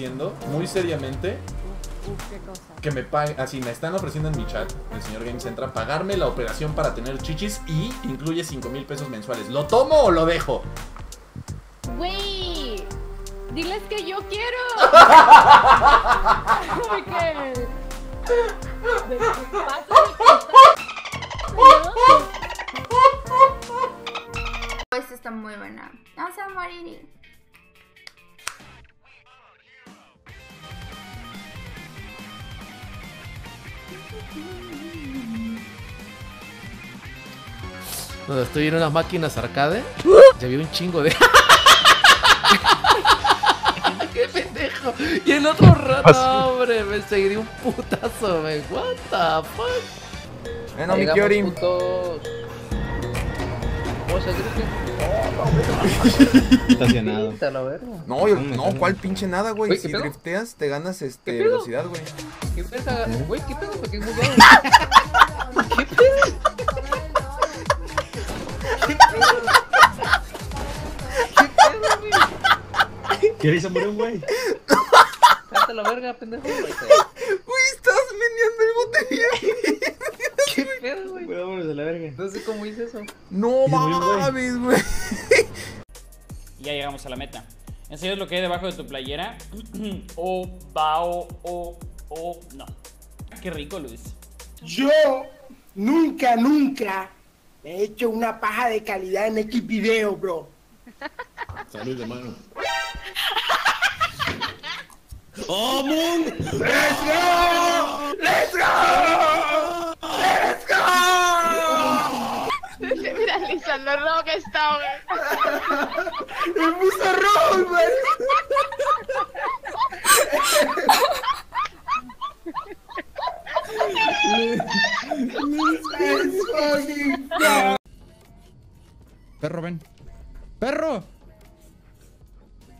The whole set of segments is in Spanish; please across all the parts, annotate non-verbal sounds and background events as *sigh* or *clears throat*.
diciendo muy seriamente ¿Qué cosa? que me paguen, así me están ofreciendo en mi chat, el señor Game Centra, pagarme la operación para tener chichis y incluye 5 mil pesos mensuales. ¿Lo tomo o lo dejo? Güey, diles que yo quiero. *laughs* De qué *laughs* Esta está muy buena. Vamos a morir. Donde estoy en unas máquinas arcade. Ya vi un chingo de. *laughs* ¡Qué pendejo! Y el otro rato, hombre, me seguiría un putazo, me. What the fuck? Bueno, mi Kiori. No, no, ¿cuál pinche nada, güey? Si drifteas, te ganas este, velocidad, güey. ¿Qué pesa? Güey, ¿qué pedo? Qué es *laughs* ¿Qué pedo? ¿Qué pedo, güey? ¿Qué le hizo morir, güey? La verga, pendejo, güey. La verga. No sé cómo hice eso. No mames, güey. Ya llegamos a la meta. ¿Enseñas lo que hay debajo de tu playera? o *clears throat* bao o o no. Qué rico, Luis. Yo nunca, nunca he hecho una paja de calidad en X video, bro. Salud, hermano. ¡Let's go! Rojo que está, güey. ¡Me puso rojo, güey! Let's fucking go! Perro, ven. ¡Perro!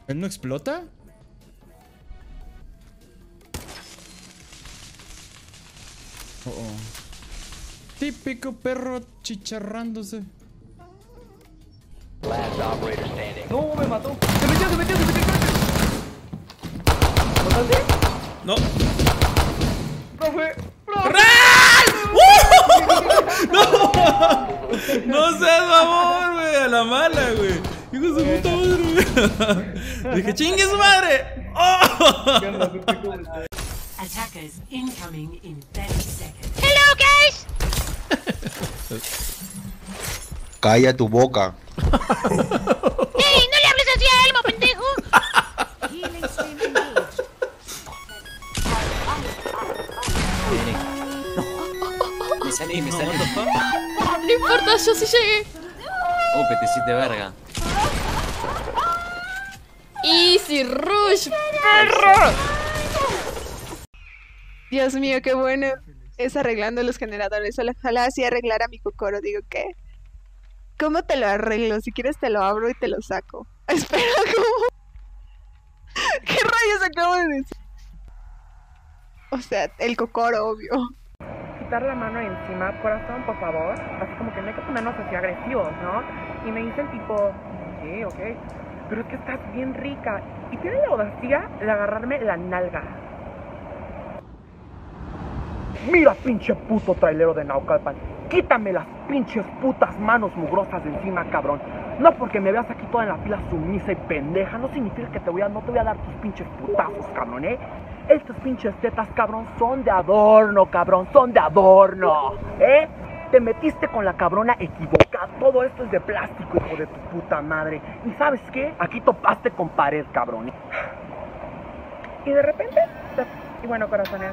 ¿Él no explota? Oh, oh. Típico perro chicharrándose. No, me mató. Se metió, se metió, se metió. No. ¡Profe! *laughs* No seas favor, güey. A la mala, güey. Hijo de su puta madre, güey. *laughs* Dije, chingue su madre. ¡Oh! *laughs* Attackers incoming in 30 seconds. Hello, guys. Calla tu boca. ¡Ey, no le hables así a Elmo, pendejo! Me salí, me salí. No importa, yo sí llegué. Oh, petecito de verga. Easy Rush, perro. Dios mío, qué bueno. Es arreglando los generadores. Ojalá así arreglara mi cocoro. Digo, ¿qué? ¿Cómo te lo arreglo? Si quieres te lo abro y te lo saco. *laughs* Espera, ¿cómo? ¿Qué rayos acabo de decir? O sea, el cocoro, obvio. quitar la mano encima, corazón, por favor. Así como que no hay que ponernos así agresivos, ¿no? Y me dice el tipo, sí, ok, pero es que estás bien rica. Y tiene la audacia de agarrarme la nalga. Mira, pinche puto trailero de Naucalpan. Quítame las pinches putas manos mugrosas de encima, cabrón. No porque me veas aquí toda en la fila sumisa y pendeja, no significa que te voy a, no te voy a dar tus pinches putazos, cabrón, ¿eh? Estas pinches tetas, cabrón, son de adorno, cabrón, son de adorno, ¿eh? Te metiste con la cabrona equivocada. Todo esto es de plástico, hijo de tu puta madre. ¿Y sabes qué? Aquí topaste con pared, cabrón. Y de repente, y bueno, corazones.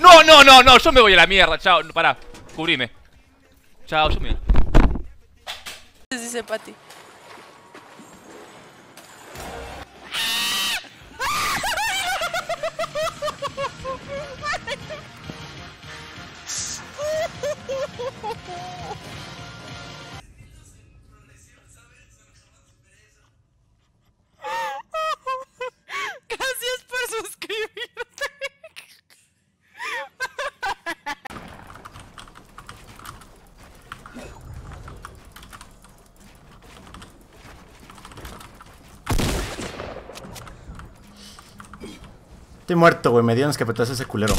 No, no, no, no, yo me voy a la mierda, chao, pará, cubrime. Chao, yo me voy. Dice Pati. Estoy muerto, güey. Me dieron escapetazo ese culero.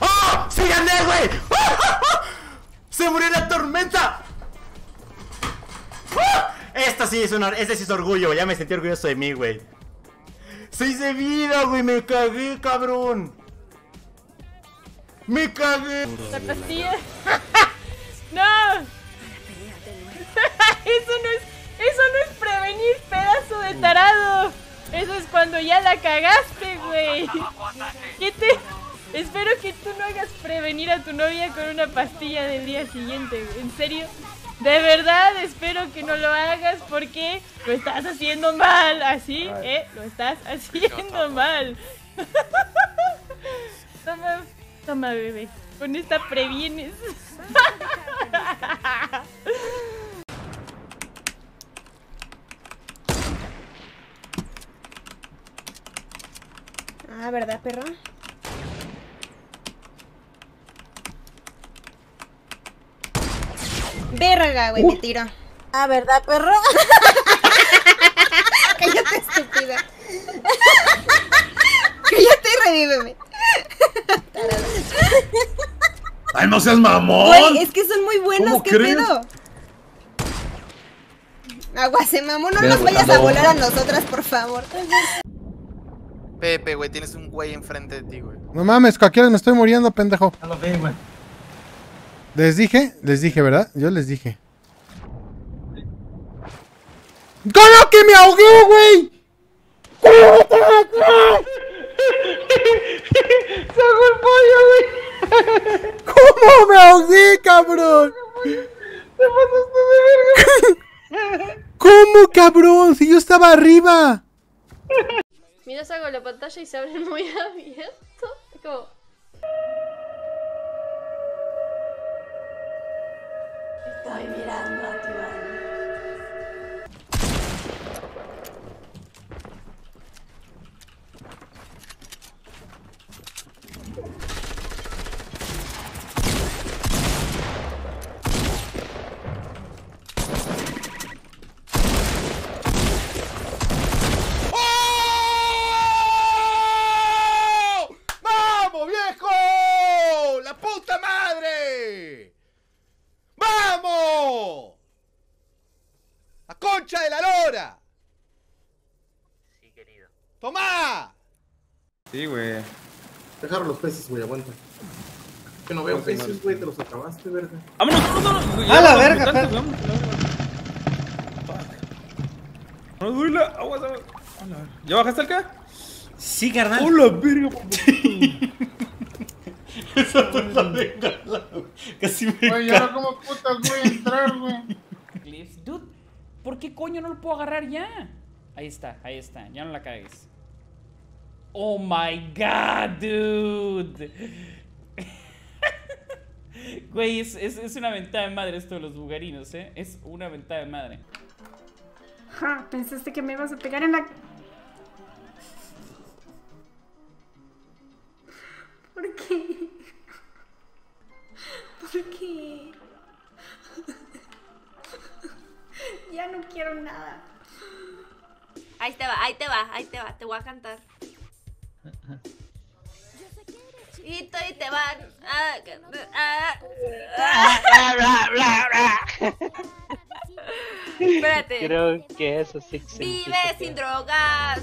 ¡Oh! ¡Sí gané, güey! *laughs* ¡Se murió la tormenta! ¡Ah! Esta sí es una, este sí es orgullo, güey. Ya me sentí orgulloso de mí, güey. ¡Seis de vida, güey! ¡Me cagué, cabrón! ¡Me cagué! La *laughs* pastilla. ¡No! *laughs* Eso no es. Eso no es prevenir, pedazo de tarado. Eso es cuando ya la cagaste, güey. ¿Qué te.? Espero que tú no hagas prevenir a tu novia con una pastilla del día siguiente, güey. En serio. De verdad, espero que no lo hagas porque lo estás haciendo mal. Así, ¿eh? Lo estás haciendo mal. *laughs* Toma, toma, bebé. Con esta previenes. *laughs* Ah, ¿verdad, perro? Verga, güey, me tiro. Ah, ¿verdad, perro? *laughs* Cállate, estúpida. Cállate y revíveme. ¡Ay, no seas mamón! Güey, es que son muy buenos, ¿Cómo ¿qué crees? pedo? Aguase, mamón, no nos vayas a volar a nosotras, por favor. Pepe, güey, tienes un güey enfrente de ti, güey. No mames, cualquiera me estoy muriendo, pendejo. No lo ve, güey. Les dije, les dije, ¿verdad? Yo les dije. ¡Cómo que me ahogué, güey! ¡Cómo que me ahogué! ¡Se ahogó el pollo, güey! ¿Cómo me ahogué, cabrón? ¡Te pasaste de verga! *laughs* ¿Cómo, cabrón? Si yo estaba arriba. Mira, saco la pantalla y se abre *laughs* muy abierto. Es como. Estoy mirando a tu ¡Vamos, viejo! ¡La puta madre! ¡Vamos! ¡La concha de la lora! Sí, querido. ¡Tomá! Sí, güey. Dejaron los peces, güey, aguanta. Que no veo peces, güey, te los acabaste, verga. ¡Vámonos, vámonos, vámonos! ¡A la verga, tanto, perro! vámonos, la verga. No duela, aguas, aguas. A la. ¿Ya bajaste acá? Sí, carnal. ¡Hola, verga! Esa puta venga. Casi me Güey, ¿y ahora cómo putas voy a entrar, güey? Clips. Dude, ¿por qué coño no lo puedo agarrar ya? Ahí está, ahí está. Ya no la cagues. Oh my god, dude. *laughs* Güey, es, es, es una ventaja de madre esto de los bugarinos, ¿eh? Es una ventaja de madre. Ja, pensaste que me ibas a pegar en la... ¿Por qué? ¿Por qué? Ya no quiero nada. Ahí te va, ahí te va, ahí te va, te voy a cantar. Y te van a... a- *laughs* Espérate. Creo que eso sí. Vive sin drogas.